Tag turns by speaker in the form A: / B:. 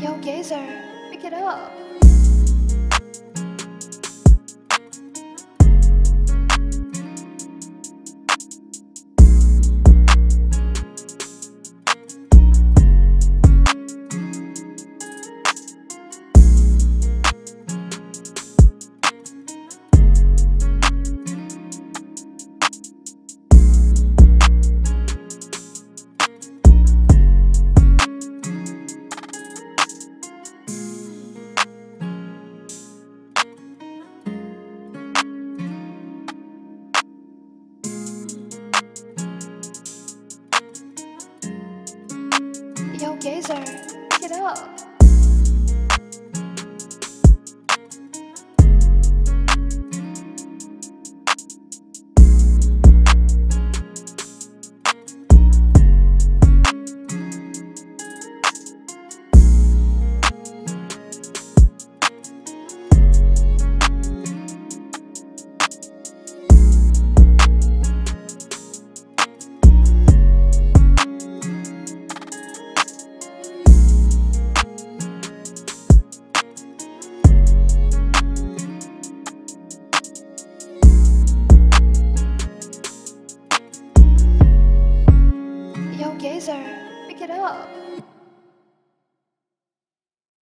A: Yo, Gazer, pick it up. Yo, gazer, get up. Razor, pick it up.